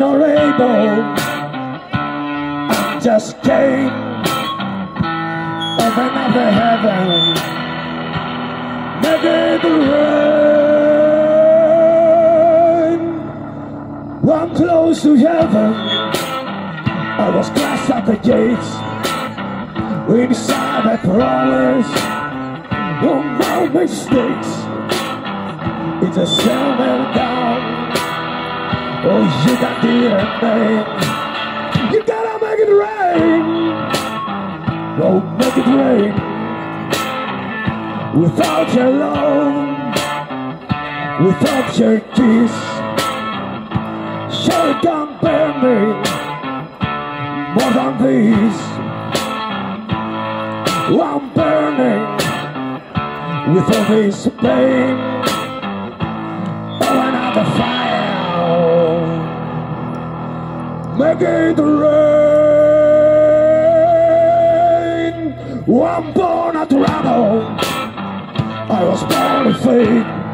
I'm able. Just came of another heaven. Make the rain. I'm close to heaven. I was cast at the gates. Inside I promise no mistakes. It's a down. Oh, you got the name. You gotta make it rain. Oh, make it rain. Without your love, without your kiss, sure can burn me more than this. I'm burning with all this pain. Make it rain. I'm born at Toronto. I was born to fade.